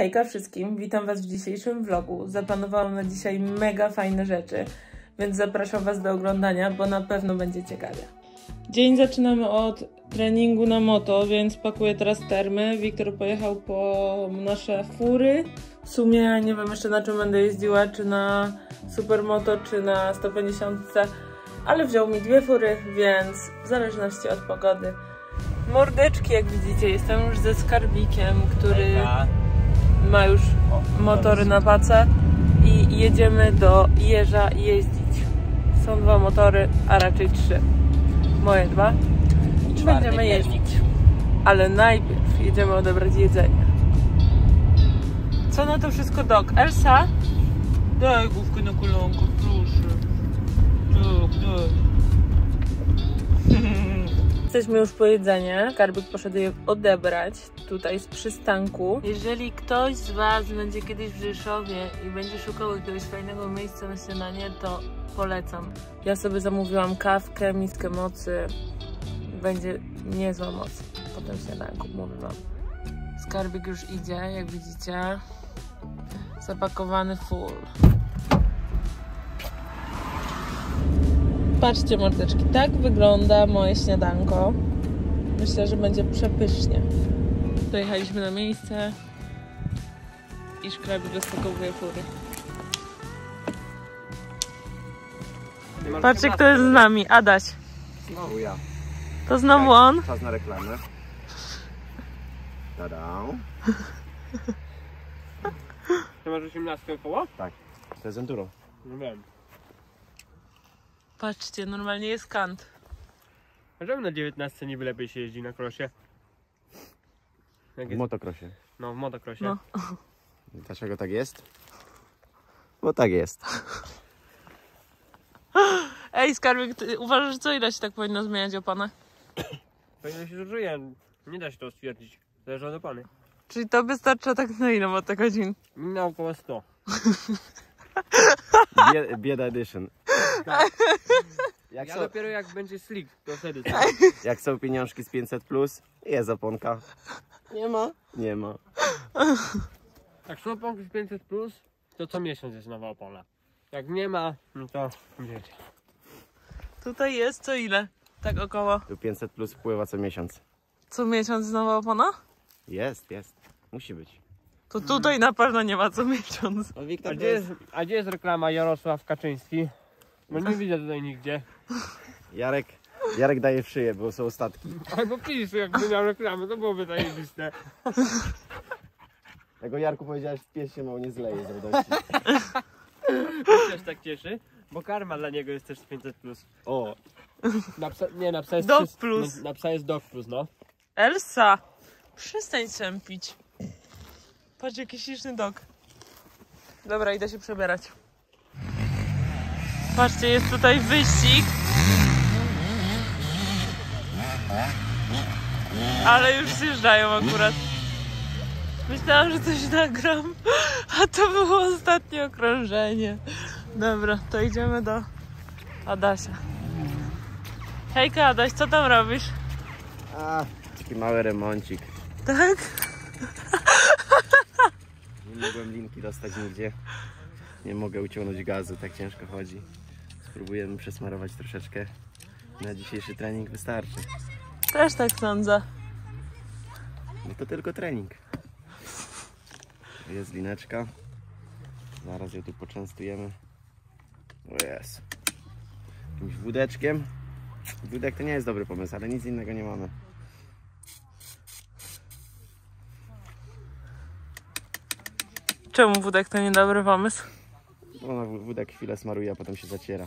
Hejka wszystkim, witam Was w dzisiejszym vlogu. Zaplanowałam na dzisiaj mega fajne rzeczy, więc zapraszam Was do oglądania, bo na pewno będzie ciekawie. Dzień zaczynamy od treningu na moto, więc pakuję teraz termy. Wiktor pojechał po nasze fury. W sumie nie wiem jeszcze na czym będę jeździła, czy na supermoto, czy na 150, ale wziął mi dwie fury, więc w zależności od pogody. Mordeczki, jak widzicie, jestem już ze skarbikiem, który ma już motory na pace i jedziemy do Jeża jeździć. Są dwa motory, a raczej trzy. Moje dwa. I będziemy jeździć. Ale najpierw jedziemy odebrać jedzenie. Co na to wszystko dok? Elsa? Daj główkę na kolonkę, proszę. Tak, daj. Jesteśmy już po jedzenie. Skarbik poszedł je odebrać tutaj z przystanku. Jeżeli ktoś z Was będzie kiedyś w Rzeszowie i będzie szukał jakiegoś fajnego miejsca na śniadanie, to polecam. Ja sobie zamówiłam kawkę, miskę mocy. Będzie niezła moc po tym śniadanku, mówię Wam. Skarbik już idzie, jak widzicie. Zapakowany full. Patrzcie mordeczki, tak wygląda moje śniadanko. Myślę, że będzie przepysznie. Dojechaliśmy na miejsce i szkrabik rozpakowuje fury. Patrzcie, kto jest z nami. Adaś. Znowu ja. To znowu on. Czas na reklamę. Tada. Ty masz 18 koło? To jest enduro. Nie wiem. Patrzcie, normalnie jest kant. A czemu na 19 niby lepiej się jeździ na krosie? Jak W jest, motocrossie. no w motocrossie. No. Dlaczego tak jest? Bo tak jest. Ej, skarbik, ty uważasz, co ile się tak powinno zmieniać opona? Pewnie się zużyje. Nie da się to stwierdzić. Zależy od opony. Czyli to wystarcza tak na ile ma godzin? Mi na około 100. Bie, bieda edition. Jak Ja są, dopiero jak będzie slick, to wtedy. jak są pieniążki z 500 plus, jest oponka. Nie ma? Nie ma. Jak są oponki z 500 plus, to co miesiąc jest nowa opona. Jak nie ma, no to wiecie. Tutaj jest co ile? Tak około. Tu 500 plus wpływa co miesiąc. Co miesiąc nowa opona? Jest, jest. Musi być. To tutaj na pewno nie ma co miesiąc. O, A Wiktor gdzie jest, a gdzie jest reklama Jarosław Kaczyński? Bo nie widzę tutaj nigdzie. Jarek, Jarek daje w szyję, bo są ostatki. Albo pisz, jakby miał reklamę, to byłoby zajebiste. Jak o Jarku powiedziałeś, pies się mało nie zleje z radości. też tak cieszy, bo karma dla niego jest też 500 plus. O, Na psa, nie, na psa jest Dog 300 plus. Na, na psa jest dog plus, no. Elsa, przestań sępić. Patrz, jaki śliczny dog. Dobra, idę się przebierać. Patrzcie, jest tutaj wyścig. Ale już zjeżdżają akurat. Myślałam, że coś nagram, a to było ostatnie okrążenie. Dobra, to idziemy do Adasia. Hejka Adaś, co tam robisz? a, taki mały remoncik. Tak? Nie mogłem linki dostać nigdzie. Nie mogę uciągnąć gazu, tak ciężko chodzi. Spróbujemy przesmarować troszeczkę. Na dzisiejszy trening wystarczy. Też tak sądzę. No to tylko trening. Jest lineczka. Zaraz ją tu poczęstujemy. O jest. Jakimś wódeczkiem. Wódek to nie jest dobry pomysł, ale nic innego nie mamy. Czemu wódek to niedobry pomysł? Bo na wódek chwilę smaruje, a potem się zaciera.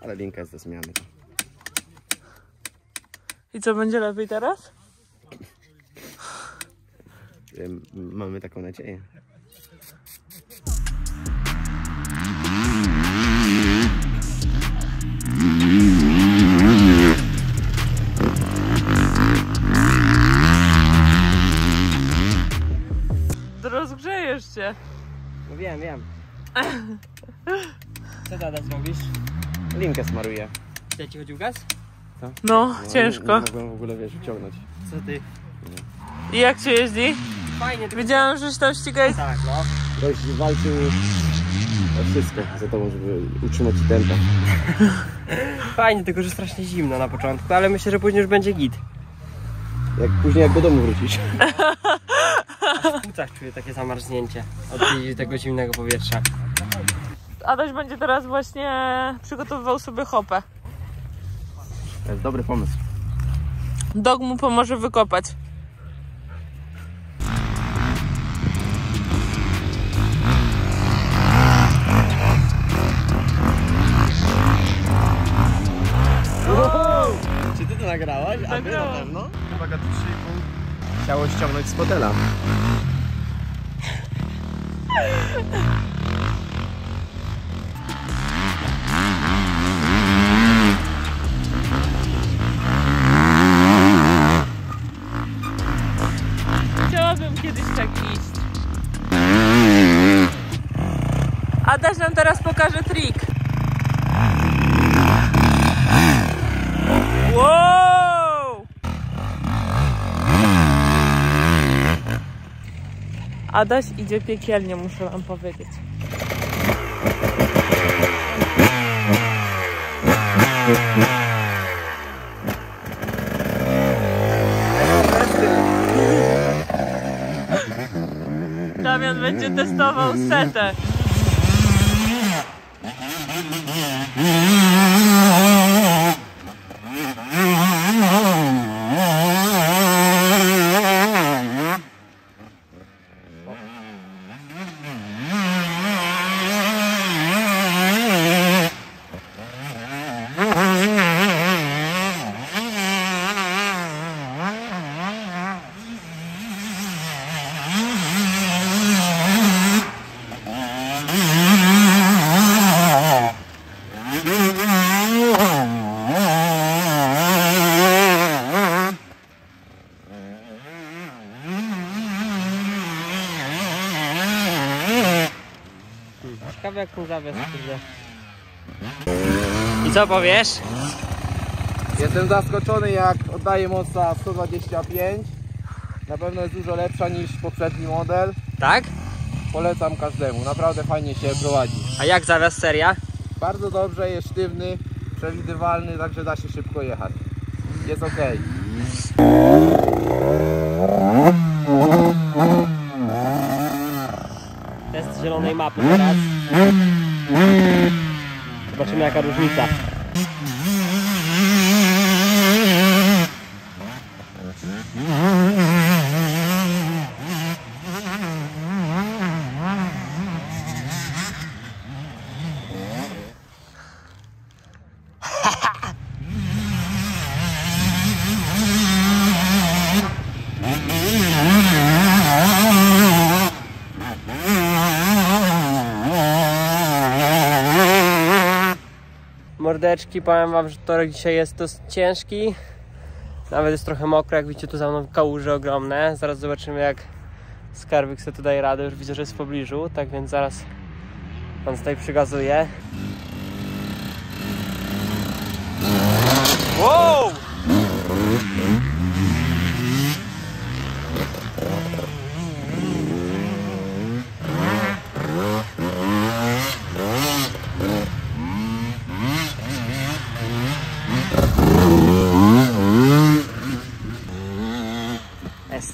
Ale linka jest do zmiany. I co będzie lepiej teraz? Mamy taką nadzieję. Rozgrzejesz się. No wiem, wiem. Co teraz robisz? Linkę smaruje. Ja ci chodził gaz? No, No, ciężko. Nie, nie mogłem w ogóle wiesz, wciągnąć. Co ty? I jak się jeździ? Fajnie, tylko... Wiedziałam, że się tam ścigałeś. Tak, no. Gość walczył o wszystko za tobą, żeby utrzymać ci tempo. Fajnie, tylko że strasznie zimno na początku, ale myślę, że później już będzie git. Jak później jak do domu wrócisz. W płucach czuję takie zamarznięcie od tego zimnego powietrza. Adaś będzie teraz właśnie przygotowywał sobie hopę. To jest dobry pomysł. Dog mu pomoże wykopać. Czy ty to nagrałaś? A ty na pewno? Chyba go 3,5. Chciało ściągnąć z fotela. Adaś nam teraz pokaże trik. Wow! Adaś idzie piekielnie, muszę wam powiedzieć. Damian będzie testował setę. Mm-hmm. Ciekawe jak ten zawias kurde. I co powiesz? Jestem zaskoczony jak oddaje moc na 125. Na pewno jest dużo lepsza niż poprzedni model. Tak? Polecam każdemu, naprawdę fajnie się prowadzi. A jak zawias seria? Bardzo dobrze, jest sztywny, przewidywalny, także da się szybko jechać. Jest ok. Test zielonej mapy teraz. Zobaczymy jaka różnica. Mordeczki, powiem wam, że torek dzisiaj jest dosyć ciężki. Nawet jest trochę mokro, jak widzicie tu za mną kałuże ogromne. Zaraz zobaczymy jak skarbik sobie tu daje radę. Już widzę, że jest w pobliżu, tak więc zaraz on tutaj przygazuje. Wow!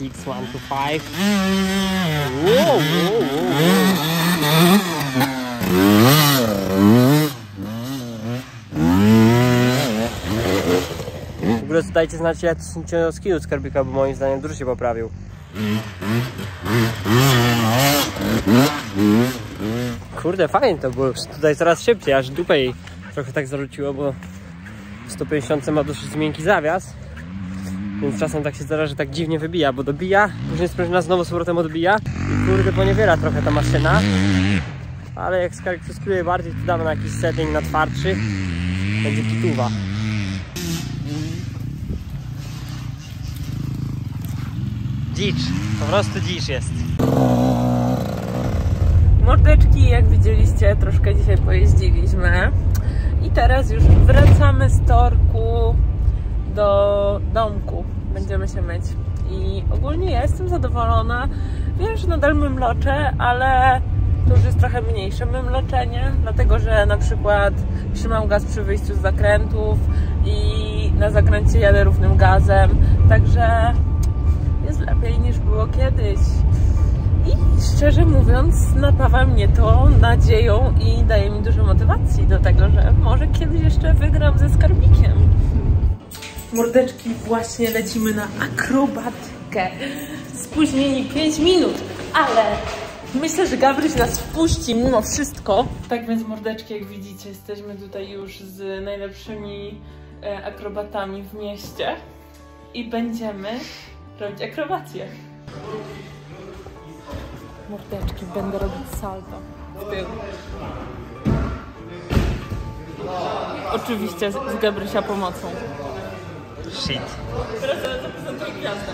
SX 125. Whoa, whoa, whoa, whoa. W ogóle to dajcie znać, jak to są ciężkie od skarbika, bo moim zdaniem dużo się poprawił. Kurde, fajnie to było. Tutaj coraz szybciej, aż dupę jej trochę tak zarzuciło, bo w 150 ma dosyć miękki zawias. Więc czasem tak się zdarza, że tak dziwnie wybija, bo dobija, później sprężyna znowu z powrotem odbija i kurde poniewiera trochę ta maszyna. Ale jak przeskruje bardziej, to damy na jakiś setting na twardszy. Będzie kituwa. Dzicz, po prostu dzicz jest. Mordeczki, jak widzieliście, troszkę dzisiaj pojeździliśmy. I teraz już wracamy z torku do domku. Będziemy się myć i ogólnie ja jestem zadowolona. Wiem, że nadal mymloczę, ale to już jest trochę mniejsze mymloczenie, dlatego że na przykład trzymam gaz przy wyjściu z zakrętów i na zakręcie jadę równym gazem, także jest lepiej niż było kiedyś. I szczerze mówiąc, napawa mnie to nadzieją i daje mi dużo motywacji do tego, że może kiedyś jeszcze wygram ze skarbikiem. Mordeczki, właśnie lecimy na akrobatkę. Spóźnieni 5 minut, ale myślę, że Gabryś nas wpuści mimo wszystko. Tak więc mordeczki, jak widzicie, jesteśmy tutaj już z najlepszymi e, akrobatami w mieście i będziemy robić akrobację. Mordeczki, będę robić salto w tył. Oczywiście z, z Gabrysia pomocą. Shit. Engraçado essa pessoa tá entusiasta.